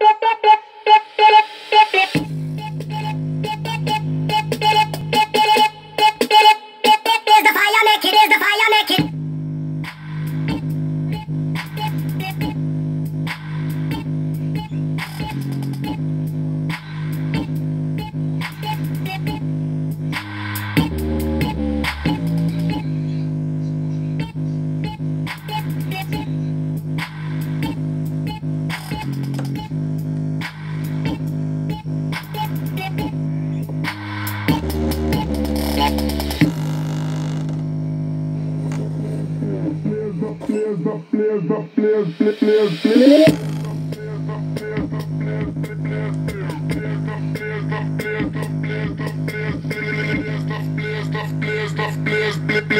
Beep, beep, beep. Blip, blip.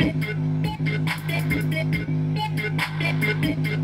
Thank you.